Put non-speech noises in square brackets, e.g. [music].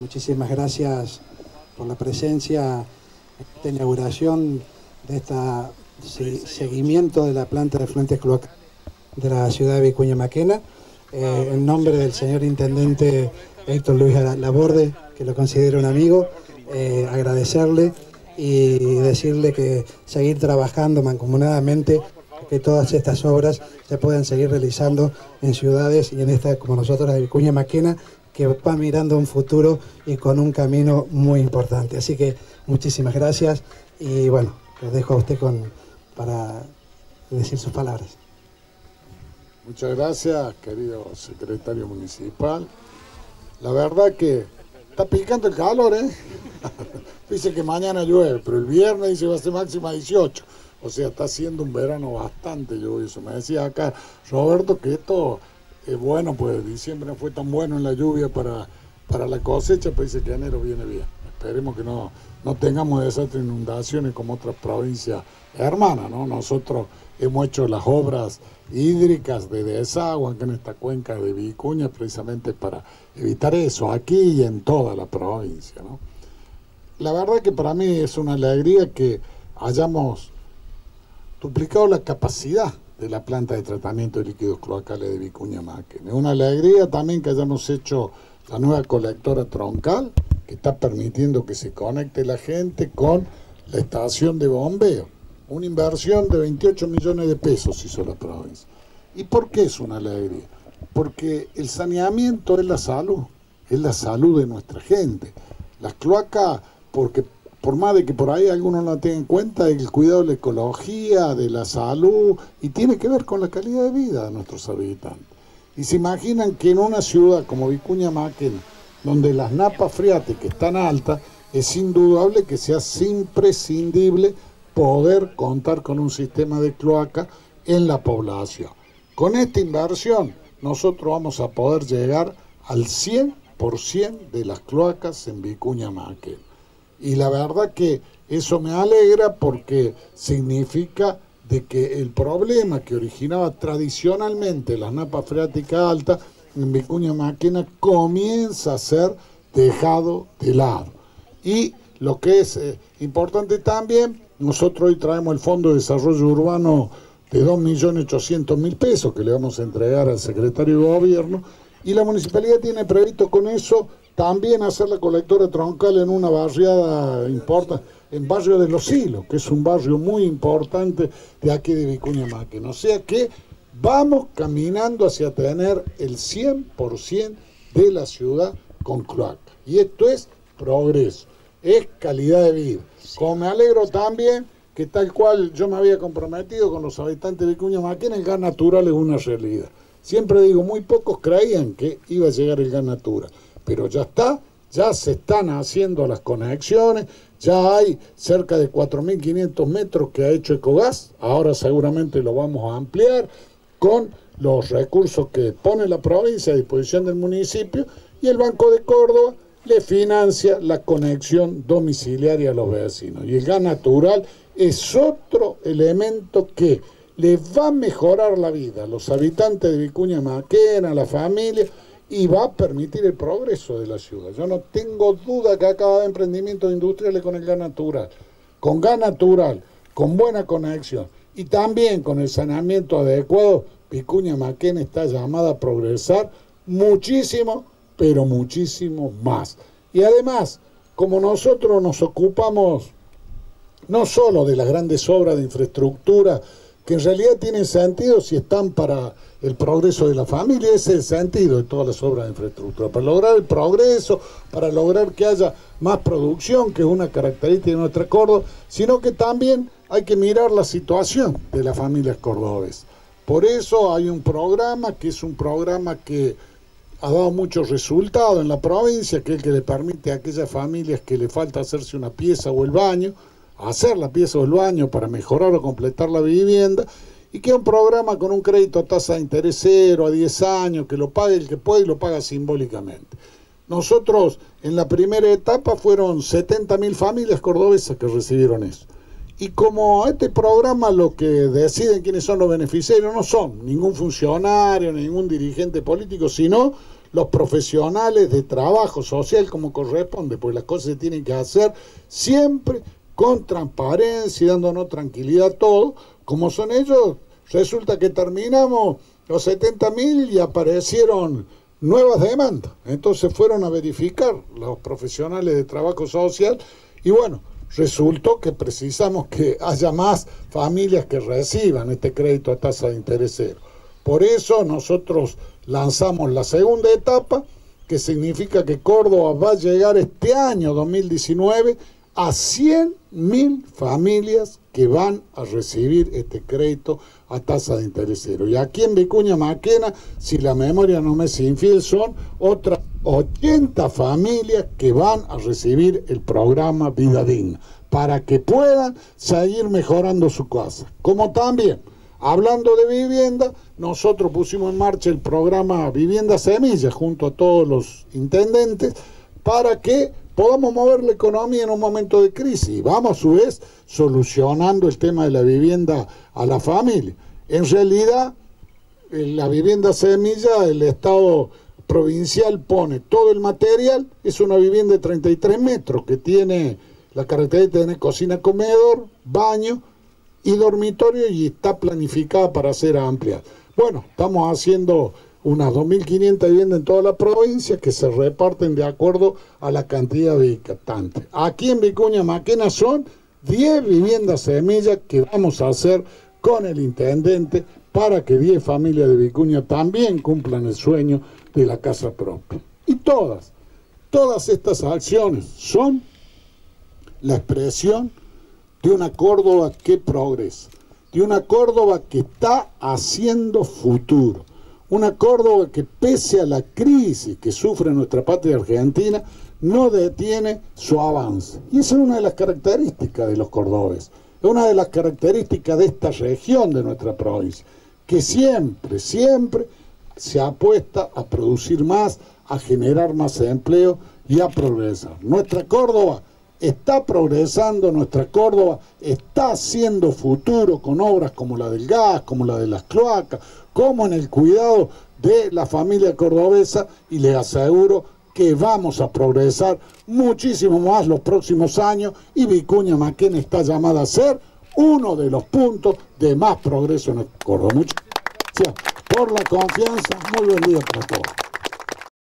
Muchísimas gracias por la presencia en esta inauguración de este seguimiento de la planta de fluentes cloacales de la ciudad de Vicuña Maquena. Eh, en nombre del señor intendente Héctor Luis Laborde, que lo considero un amigo, eh, agradecerle y decirle que seguir trabajando mancomunadamente que todas estas obras se puedan seguir realizando en ciudades y en esta como nosotros de Vicuña Maquena que va mirando un futuro y con un camino muy importante. Así que muchísimas gracias y bueno, lo dejo a usted con, para decir sus palabras. Muchas gracias, querido secretario municipal. La verdad que está picando el calor, ¿eh? [laughs] dice que mañana llueve, pero el viernes dice va a ser máxima 18. O sea, está haciendo un verano bastante lluvioso. Me decía acá Roberto que esto es bueno, pues diciembre no fue tan bueno en la lluvia para, para la cosecha, pues dice que enero viene bien. Esperemos que no, no tengamos esas inundaciones como otras provincias hermanas, ¿no? Nosotros hemos hecho las obras hídricas de desagüe en esta cuenca de Vicuña precisamente para evitar eso, aquí y en toda la provincia. La verdad que para mí es una alegría que hayamos duplicado la capacidad de la planta de tratamiento de líquidos cloacales de Vicuña Máquina. Es una alegría también que hayamos hecho la nueva colectora troncal, que está permitiendo que se conecte la gente con la estación de bombeo. Una inversión de 28 millones de pesos hizo la provincia. ¿Y por qué es una alegría? Porque el saneamiento es la salud, es la salud de nuestra gente. Las cloacas, porque por más de que por ahí algunos no tengan en cuenta, el cuidado de la ecología, de la salud, y tiene que ver con la calidad de vida de nuestros habitantes. Y se imaginan que en una ciudad como Vicuña Máquina, donde las napas freáticas están altas, es indudable que sea imprescindible poder contar con un sistema de cloaca en la población. Con esta inversión, nosotros vamos a poder llegar al 100% de las cloacas en Vicuña Máquina. Y la verdad que eso me alegra porque significa de que el problema que originaba tradicionalmente la napa freática alta en Vicuña Máquina comienza a ser dejado de lado. Y lo que es eh, importante también, nosotros hoy traemos el Fondo de Desarrollo Urbano de 2.800.000 pesos que le vamos a entregar al secretario de Gobierno y la municipalidad tiene previsto con eso también hacer la colectora troncal en una barriada importante, en barrio de Los Hilos, que es un barrio muy importante de aquí de Vicuña Máquina. O sea que vamos caminando hacia tener el 100% de la ciudad con cloaca. Y esto es progreso, es calidad de vida. Como me alegro también que tal cual yo me había comprometido con los habitantes de Vicuña Máquina, el gas natural es una realidad. Siempre digo, muy pocos creían que iba a llegar el gas natural pero ya está, ya se están haciendo las conexiones, ya hay cerca de 4.500 metros que ha hecho Ecogas, ahora seguramente lo vamos a ampliar con los recursos que pone la provincia a disposición del municipio y el Banco de Córdoba le financia la conexión domiciliaria a los vecinos. Y el gas natural es otro elemento que le va a mejorar la vida a los habitantes de Vicuña Maquena, a la familia, y va a permitir el progreso de la ciudad. Yo no tengo duda que acá de emprendimientos industriales con el gas natural, con gas natural, con buena conexión y también con el saneamiento adecuado, Picuña Maquena está llamada a progresar muchísimo, pero muchísimo más. Y además, como nosotros nos ocupamos no solo de las grandes obras de infraestructura, que en realidad tienen sentido si están para el progreso de la familia, ese es el sentido de todas las obras de infraestructura, para lograr el progreso, para lograr que haya más producción, que es una característica de nuestra Córdoba, sino que también hay que mirar la situación de las familias cordobesas. Por eso hay un programa que es un programa que ha dado muchos resultados en la provincia, que es el que le permite a aquellas familias que le falta hacerse una pieza o el baño, hacer la pieza o el baño para mejorar o completar la vivienda y que un programa con un crédito a tasa de interés cero a 10 años, que lo pague el que puede y lo paga simbólicamente. Nosotros en la primera etapa fueron 70.000 familias cordobesas que recibieron eso. Y como este programa lo que deciden quiénes son los beneficiarios no son ningún funcionario, ningún dirigente político, sino los profesionales de trabajo social como corresponde, pues las cosas se tienen que hacer siempre con transparencia y dándonos tranquilidad a todo, como son ellos, resulta que terminamos los 70 mil y aparecieron nuevas demandas. Entonces fueron a verificar los profesionales de trabajo social y bueno, resultó que precisamos que haya más familias que reciban este crédito a tasa de interés. Por eso nosotros lanzamos la segunda etapa, que significa que Córdoba va a llegar este año 2019 a 100.000 familias que van a recibir este crédito a tasa de interés cero. Y aquí en Vicuña Maquena, si la memoria no me es infiel, son otras 80 familias que van a recibir el programa Vida Digna para que puedan seguir mejorando su casa. Como también, hablando de vivienda, nosotros pusimos en marcha el programa Vivienda Semilla junto a todos los intendentes para que podamos mover la economía en un momento de crisis y vamos a su vez solucionando el tema de la vivienda a la familia. En realidad, la vivienda semilla, el Estado provincial pone todo el material, es una vivienda de 33 metros que tiene la característica de tener cocina, comedor, baño y dormitorio y está planificada para ser amplia. Bueno, estamos haciendo unas 2.500 viviendas en toda la provincia que se reparten de acuerdo a la cantidad de habitantes. Aquí en Vicuña Maquena son 10 viviendas semillas que vamos a hacer con el intendente para que 10 familias de Vicuña también cumplan el sueño de la casa propia. Y todas, todas estas acciones son la expresión de una Córdoba que progresa, de una Córdoba que está haciendo futuro, una Córdoba que pese a la crisis que sufre nuestra patria argentina, no detiene su avance. Y esa es una de las características de los cordobes, es una de las características de esta región de nuestra provincia, que siempre, siempre se apuesta a producir más, a generar más empleo y a progresar. Nuestra Córdoba está progresando, nuestra Córdoba está haciendo futuro con obras como la del gas, como la de las cloacas, como en el cuidado de la familia cordobesa y le aseguro que vamos a progresar muchísimo más los próximos años y Vicuña Maquena está llamada a ser uno de los puntos de más progreso en el Córdoba. Muchas gracias por la confianza. Muy buen día para todos.